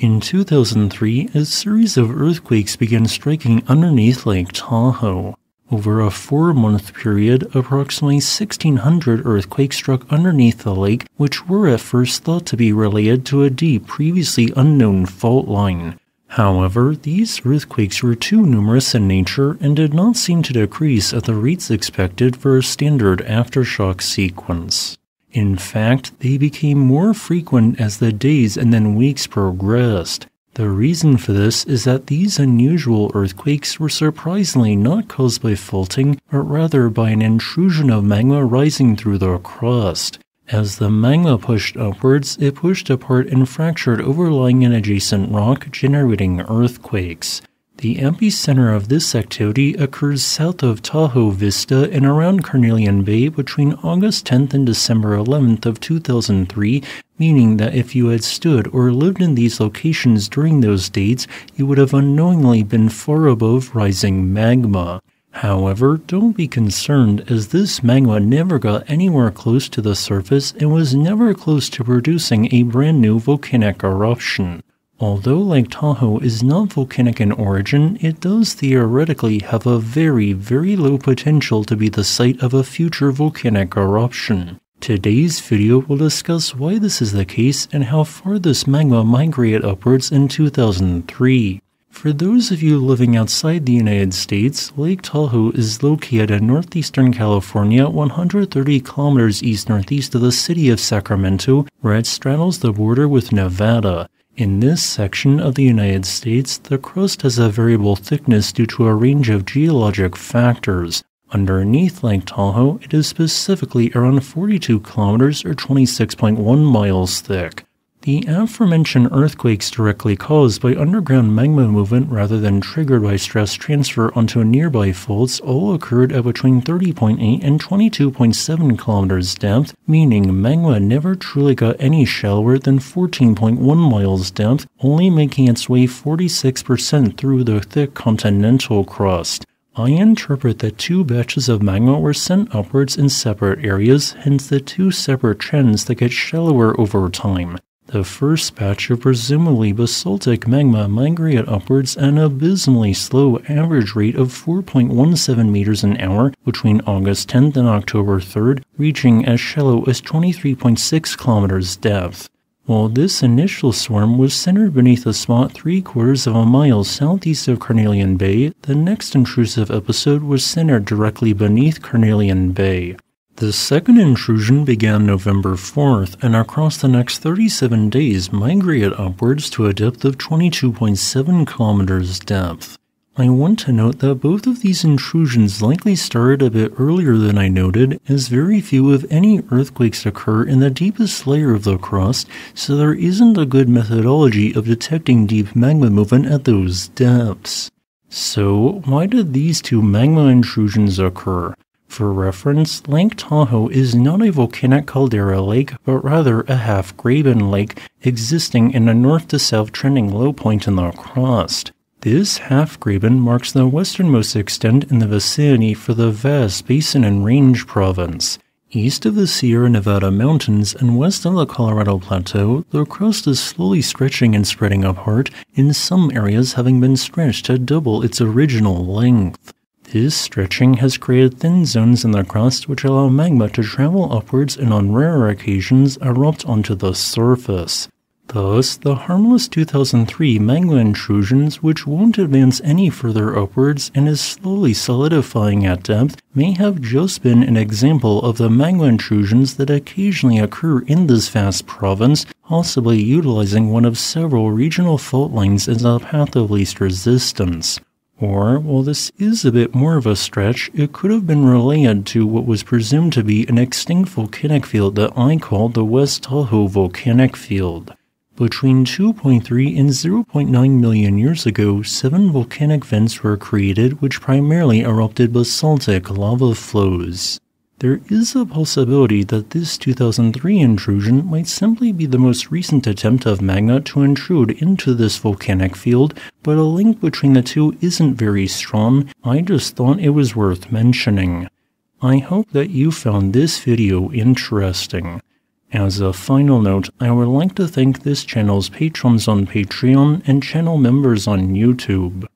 In 2003, a series of earthquakes began striking underneath Lake Tahoe. Over a four month period, approximately 1,600 earthquakes struck underneath the lake, which were at first thought to be related to a deep, previously unknown fault line. However, these earthquakes were too numerous in nature and did not seem to decrease at the rates expected for a standard aftershock sequence. In fact, they became more frequent as the days and then weeks progressed. The reason for this is that these unusual earthquakes were surprisingly not caused by faulting, but rather by an intrusion of magma rising through the crust. As the magma pushed upwards, it pushed apart and fractured overlying and adjacent rock, generating earthquakes. The epicenter of this activity occurs south of Tahoe Vista and around Carnelian Bay between August 10th and December 11th of 2003, meaning that if you had stood or lived in these locations during those dates, you would have unknowingly been far above rising magma. However, don't be concerned as this magma never got anywhere close to the surface and was never close to producing a brand new volcanic eruption. Although Lake Tahoe is not volcanic in origin, it does theoretically have a very, very low potential to be the site of a future volcanic eruption. Today's video will discuss why this is the case and how far this magma migrated upwards in 2003. For those of you living outside the United States, Lake Tahoe is located in northeastern California, 130 kilometers east northeast of the city of Sacramento, where it straddles the border with Nevada. In this section of the United States, the crust has a variable thickness due to a range of geologic factors. Underneath Lake Tahoe, it is specifically around 42 kilometers or 26.1 miles thick. The aforementioned earthquakes directly caused by underground magma movement rather than triggered by stress transfer onto nearby faults all occurred at between 30.8 and 22.7 kilometers depth, meaning magma never truly got any shallower than 14.1 miles depth, only making its way 46% through the thick continental crust. I interpret that two batches of magma were sent upwards in separate areas, hence the two separate trends that get shallower over time. The first batch of presumably basaltic magma migrated upwards at an abysmally slow average rate of 4.17 meters an hour between August 10th and October 3rd, reaching as shallow as 23.6 kilometers depth. While this initial swarm was centered beneath a spot three quarters of a mile southeast of Carnelian Bay, the next intrusive episode was centered directly beneath Carnelian Bay. The second intrusion began November 4th and across the next 37 days migrated upwards to a depth of 22.7 kilometers depth. I want to note that both of these intrusions likely started a bit earlier than I noted, as very few if any earthquakes occur in the deepest layer of the crust, so there isn't a good methodology of detecting deep magma movement at those depths. So, why did these two magma intrusions occur? For reference, Lake Tahoe is not a volcanic caldera lake, but rather a half graben lake existing in a north to south trending low point in the crust. This half graben marks the westernmost extent in the vicinity for the vast Basin and Range province. East of the Sierra Nevada mountains and west of the Colorado Plateau, the crust is slowly stretching and spreading apart, in some areas having been stretched to double its original length. This stretching has created thin zones in the crust which allow magma to travel upwards and on rarer occasions erupt onto the surface. Thus, the harmless 2003 magma intrusions, which won't advance any further upwards and is slowly solidifying at depth, may have just been an example of the magma intrusions that occasionally occur in this vast province, possibly utilizing one of several regional fault lines as a path of least resistance. Or, while this is a bit more of a stretch, it could have been related to what was presumed to be an extinct volcanic field that I called the West Tahoe Volcanic Field. Between 2.3 and 0.9 million years ago, seven volcanic vents were created which primarily erupted basaltic lava flows. There is a possibility that this 2003 intrusion might simply be the most recent attempt of magma to intrude into this volcanic field, but a link between the two isn't very strong. I just thought it was worth mentioning. I hope that you found this video interesting. As a final note, I would like to thank this channel's patrons on Patreon and channel members on YouTube.